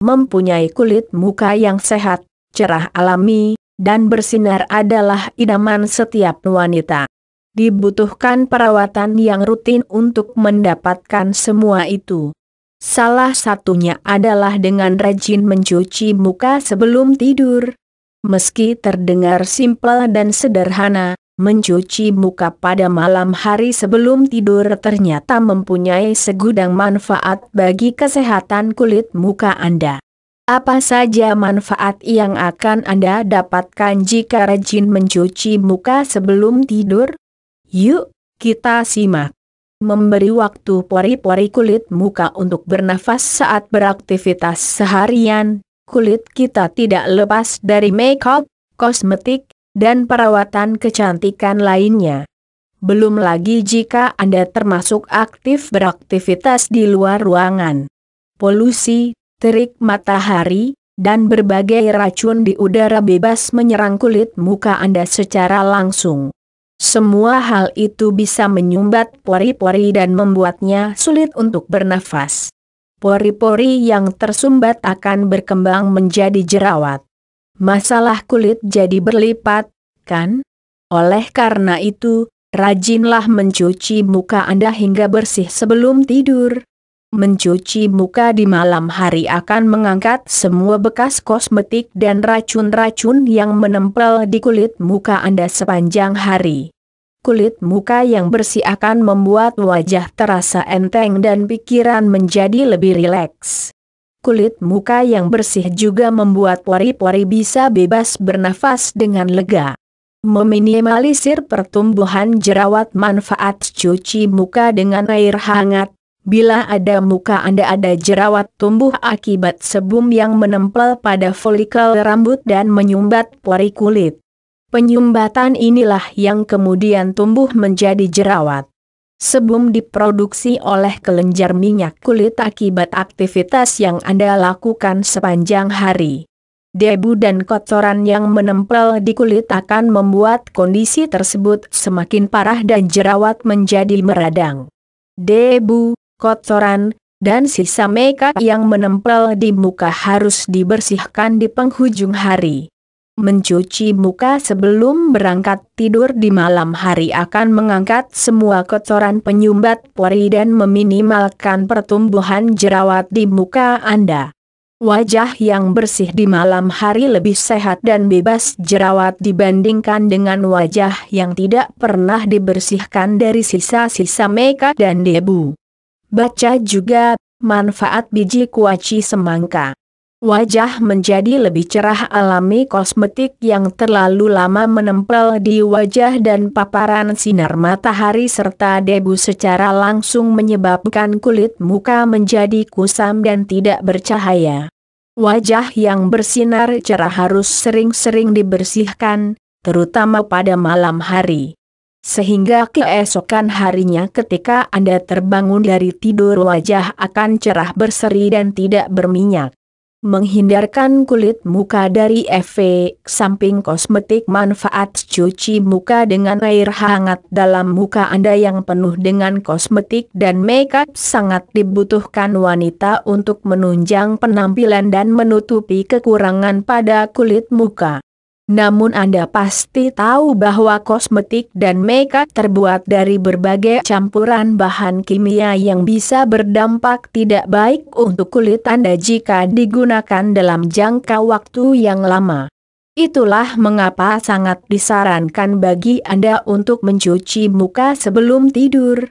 mempunyai kulit muka yang sehat, cerah alami, dan bersinar adalah idaman setiap wanita. Dibutuhkan perawatan yang rutin untuk mendapatkan semua itu. Salah satunya adalah dengan rajin mencuci muka sebelum tidur. Meski terdengar simpel dan sederhana, mencuci muka pada malam hari sebelum tidur ternyata mempunyai segudang manfaat bagi kesehatan kulit muka Anda. Apa saja manfaat yang akan Anda dapatkan jika rajin mencuci muka sebelum tidur? Yuk, kita simak memberi waktu pori-pori kulit muka untuk bernafas saat beraktivitas seharian. Kulit kita tidak lepas dari makeup, kosmetik, dan perawatan kecantikan lainnya. Belum lagi jika Anda termasuk aktif beraktivitas di luar ruangan. Polusi, terik matahari, dan berbagai racun di udara bebas menyerang kulit muka Anda secara langsung. Semua hal itu bisa menyumbat pori-pori dan membuatnya sulit untuk bernafas. Pori-pori yang tersumbat akan berkembang menjadi jerawat. Masalah kulit jadi berlipat, kan? Oleh karena itu, rajinlah mencuci muka Anda hingga bersih sebelum tidur. Mencuci muka di malam hari akan mengangkat semua bekas kosmetik dan racun-racun yang menempel di kulit muka Anda sepanjang hari. Kulit muka yang bersih akan membuat wajah terasa enteng dan pikiran menjadi lebih rileks. Kulit muka yang bersih juga membuat pori-pori bisa bebas bernafas dengan lega. Meminimalisir pertumbuhan jerawat manfaat cuci muka dengan air hangat. Bila ada muka Anda ada jerawat tumbuh akibat sebum yang menempel pada folikel rambut dan menyumbat pori kulit. Penyumbatan inilah yang kemudian tumbuh menjadi jerawat. Sebum diproduksi oleh kelenjar minyak kulit akibat aktivitas yang Anda lakukan sepanjang hari. Debu dan kotoran yang menempel di kulit akan membuat kondisi tersebut semakin parah dan jerawat menjadi meradang. Debu, kotoran, dan sisa makeup yang menempel di muka harus dibersihkan di penghujung hari. Mencuci muka sebelum berangkat tidur di malam hari akan mengangkat semua kotoran penyumbat pori dan meminimalkan pertumbuhan jerawat di muka Anda. Wajah yang bersih di malam hari lebih sehat dan bebas jerawat dibandingkan dengan wajah yang tidak pernah dibersihkan dari sisa-sisa makeup dan debu. Baca juga manfaat biji kuaci semangka. Wajah menjadi lebih cerah alami kosmetik yang terlalu lama menempel di wajah dan paparan sinar matahari serta debu secara langsung menyebabkan kulit muka menjadi kusam dan tidak bercahaya. Wajah yang bersinar cerah harus sering-sering dibersihkan, terutama pada malam hari. Sehingga keesokan harinya ketika Anda terbangun dari tidur wajah akan cerah berseri dan tidak berminyak menghindarkan kulit muka dari efek samping kosmetik manfaat cuci muka dengan air hangat dalam muka Anda yang penuh dengan kosmetik dan makeup sangat dibutuhkan wanita untuk menunjang penampilan dan menutupi kekurangan pada kulit muka. Namun Anda pasti tahu bahwa kosmetik dan makeup terbuat dari berbagai campuran bahan kimia yang bisa berdampak tidak baik untuk kulit Anda jika digunakan dalam jangka waktu yang lama. Itulah mengapa sangat disarankan bagi Anda untuk mencuci muka sebelum tidur.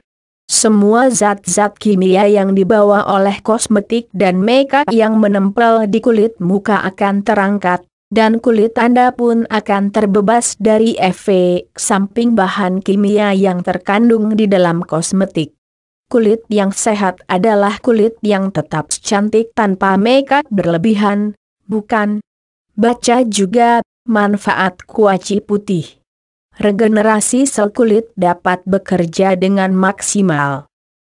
Semua zat-zat kimia yang dibawa oleh kosmetik dan makeup yang menempel di kulit muka akan terangkat dan kulit Anda pun akan terbebas dari efek samping bahan kimia yang terkandung di dalam kosmetik. Kulit yang sehat adalah kulit yang tetap cantik tanpa makeup berlebihan, bukan? Baca juga manfaat kuaci putih. Regenerasi sel kulit dapat bekerja dengan maksimal.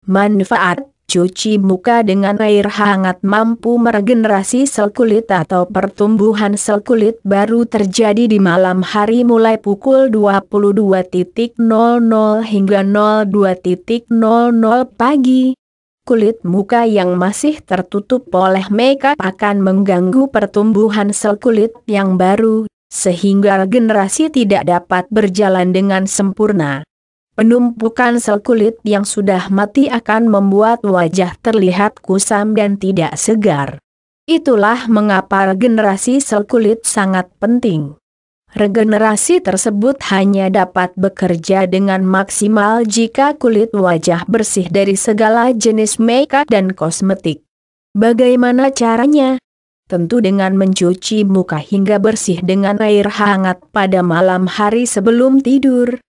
Manfaat Cuci muka dengan air hangat mampu meregenerasi sel kulit atau pertumbuhan sel kulit baru terjadi di malam hari mulai pukul 22.00 hingga 02.00 pagi. kulit muka yang masih tertutup oleh makeup akan mengganggu pertumbuhan sel kulit yang baru, sehingga generasi tidak dapat berjalan dengan sempurna. Penumpukan sel kulit yang sudah mati akan membuat wajah terlihat kusam dan tidak segar. Itulah mengapa regenerasi sel kulit sangat penting. Regenerasi tersebut hanya dapat bekerja dengan maksimal jika kulit wajah bersih dari segala jenis makeup dan kosmetik. Bagaimana caranya? Tentu dengan mencuci muka hingga bersih dengan air hangat pada malam hari sebelum tidur.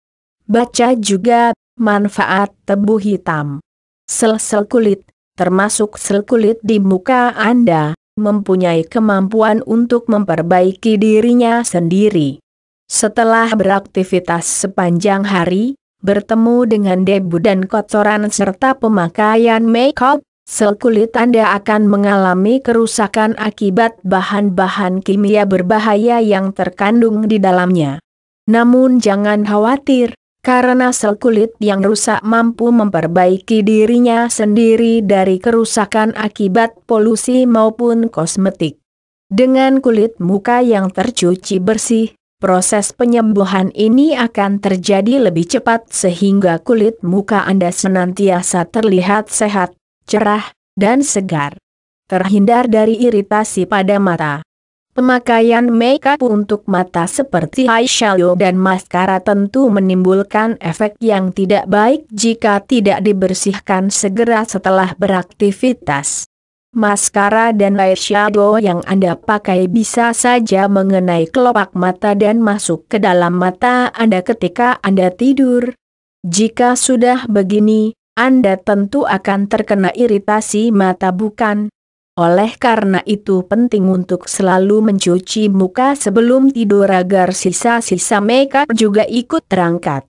Baca juga manfaat tebu hitam. Sel-sel kulit, termasuk sel kulit di muka Anda, mempunyai kemampuan untuk memperbaiki dirinya sendiri. Setelah beraktivitas sepanjang hari, bertemu dengan debu dan kotoran serta pemakaian makeup, sel kulit Anda akan mengalami kerusakan akibat bahan-bahan kimia berbahaya yang terkandung di dalamnya. Namun jangan khawatir, karena sel kulit yang rusak mampu memperbaiki dirinya sendiri dari kerusakan akibat polusi maupun kosmetik. Dengan kulit muka yang tercuci bersih, proses penyembuhan ini akan terjadi lebih cepat sehingga kulit muka Anda senantiasa terlihat sehat, cerah, dan segar. Terhindar dari iritasi pada mata. Pemakaian makeup untuk mata seperti eyeshadow dan maskara tentu menimbulkan efek yang tidak baik jika tidak dibersihkan segera setelah beraktivitas. Maskara dan eyeshadow yang Anda pakai bisa saja mengenai kelopak mata dan masuk ke dalam mata Anda ketika Anda tidur. Jika sudah begini, Anda tentu akan terkena iritasi mata bukan? Oleh karena itu penting untuk selalu mencuci muka sebelum tidur agar sisa-sisa makeup juga ikut terangkat.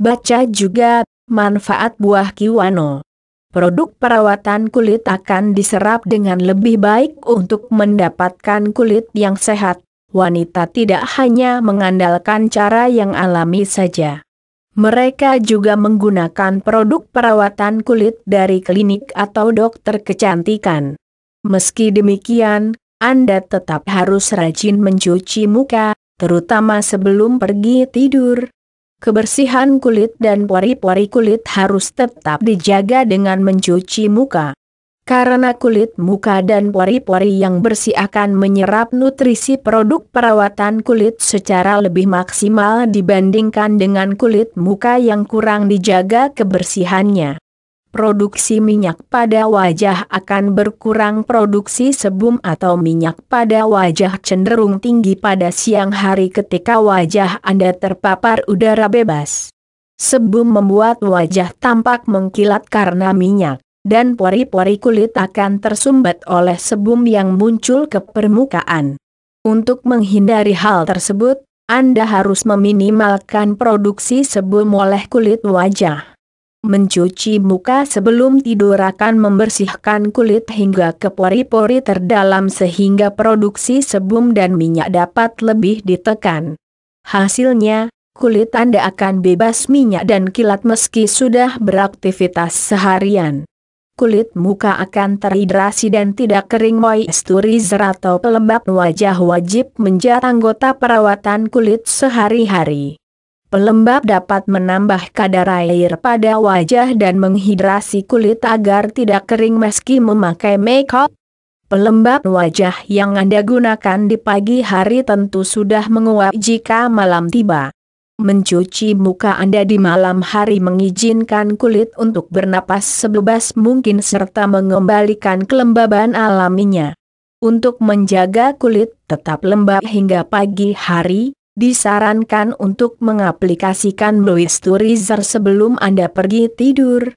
Baca juga manfaat buah kiwano. Produk perawatan kulit akan diserap dengan lebih baik untuk mendapatkan kulit yang sehat. Wanita tidak hanya mengandalkan cara yang alami saja. Mereka juga menggunakan produk perawatan kulit dari klinik atau dokter kecantikan. Meski demikian, Anda tetap harus rajin mencuci muka, terutama sebelum pergi tidur. Kebersihan kulit dan pori-pori kulit harus tetap dijaga dengan mencuci muka. Karena kulit muka dan pori-pori yang bersih akan menyerap nutrisi produk perawatan kulit secara lebih maksimal dibandingkan dengan kulit muka yang kurang dijaga kebersihannya produksi minyak pada wajah akan berkurang produksi sebum atau minyak pada wajah cenderung tinggi pada siang hari ketika wajah Anda terpapar udara bebas. Sebum membuat wajah tampak mengkilat karena minyak, dan pori-pori kulit akan tersumbat oleh sebum yang muncul ke permukaan. Untuk menghindari hal tersebut, Anda harus meminimalkan produksi sebum oleh kulit wajah. Mencuci muka sebelum tidur akan membersihkan kulit hingga ke pori-pori terdalam sehingga produksi sebum dan minyak dapat lebih ditekan. Hasilnya, kulit Anda akan bebas minyak dan kilat meski sudah beraktivitas seharian. Kulit muka akan terhidrasi dan tidak kering moisturizer atau pelembab wajah wajib menjadi anggota perawatan kulit sehari-hari. Pelembab dapat menambah kadar air pada wajah dan menghidrasi kulit agar tidak kering meski memakai makeup. Pelembab wajah yang Anda gunakan di pagi hari tentu sudah menguap jika malam tiba. Mencuci muka Anda di malam hari mengizinkan kulit untuk bernapas sebebas mungkin serta mengembalikan kelembaban alaminya. Untuk menjaga kulit tetap lembab hingga pagi hari, Disarankan untuk mengaplikasikan moisturizer sebelum Anda pergi tidur.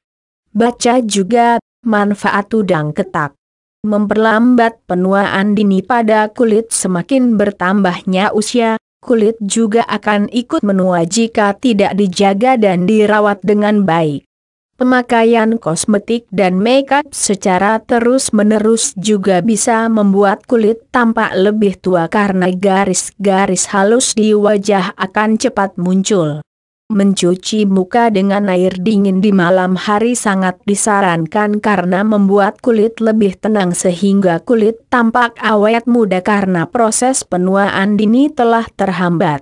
Baca juga, manfaat udang ketak. Memperlambat penuaan dini pada kulit semakin bertambahnya usia, kulit juga akan ikut menua jika tidak dijaga dan dirawat dengan baik. Pemakaian kosmetik dan makeup secara terus-menerus juga bisa membuat kulit tampak lebih tua karena garis-garis halus di wajah akan cepat muncul. Mencuci muka dengan air dingin di malam hari sangat disarankan karena membuat kulit lebih tenang sehingga kulit tampak awet muda karena proses penuaan dini telah terhambat.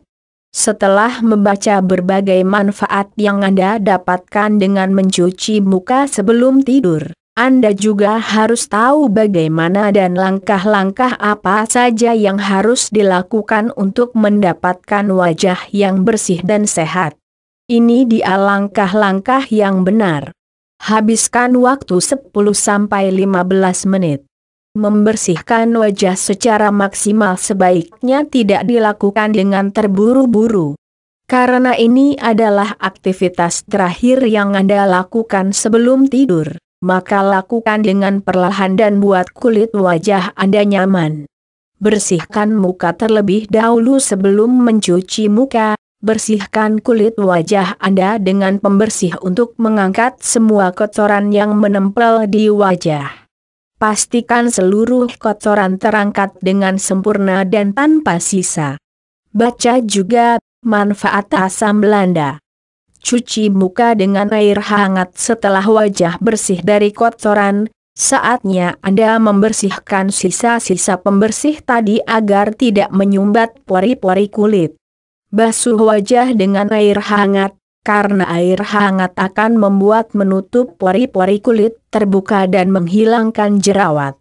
Setelah membaca berbagai manfaat yang Anda dapatkan dengan mencuci muka sebelum tidur, Anda juga harus tahu bagaimana dan langkah-langkah apa saja yang harus dilakukan untuk mendapatkan wajah yang bersih dan sehat. Ini dia langkah-langkah yang benar. Habiskan waktu 10-15 menit. Membersihkan wajah secara maksimal sebaiknya tidak dilakukan dengan terburu-buru. Karena ini adalah aktivitas terakhir yang Anda lakukan sebelum tidur, maka lakukan dengan perlahan dan buat kulit wajah Anda nyaman. Bersihkan muka terlebih dahulu sebelum mencuci muka, Bersihkan kulit wajah Anda dengan pembersih untuk mengangkat semua kotoran yang menempel di wajah. Pastikan seluruh kotoran terangkat dengan sempurna dan tanpa sisa. Baca juga manfaat asam Belanda. Cuci muka dengan air hangat setelah wajah bersih dari kotoran, Saatnya Anda membersihkan sisa-sisa pembersih tadi agar tidak menyumbat pori-pori kulit. Basuh wajah dengan air hangat, karena air hangat akan membuat menutup pori-pori kulit terbuka dan menghilangkan jerawat.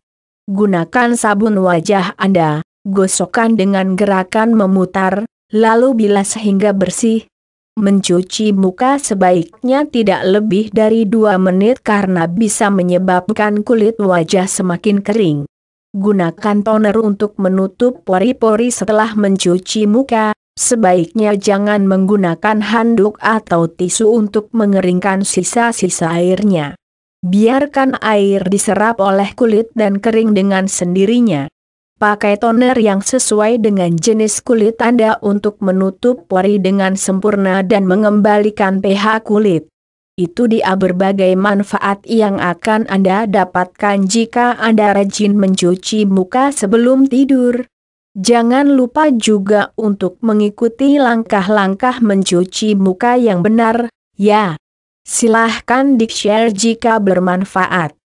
Gunakan sabun wajah Anda, gosokkan dengan gerakan memutar, lalu bilas hingga bersih. Mencuci muka sebaiknya tidak lebih dari dua menit karena bisa menyebabkan kulit wajah semakin kering. Gunakan toner untuk menutup pori-pori setelah mencuci muka, Sebaiknya jangan menggunakan handuk atau tisu untuk mengeringkan sisa-sisa airnya. Biarkan air diserap oleh kulit dan kering dengan sendirinya. Pakai toner yang sesuai dengan jenis kulit Anda untuk menutup pori dengan sempurna dan mengembalikan pH kulit. Itu dia berbagai manfaat yang akan Anda dapatkan jika Anda rajin mencuci muka sebelum tidur. Jangan lupa juga untuk mengikuti langkah-langkah mencuci muka yang benar, ya. Silahkan di-share jika bermanfaat.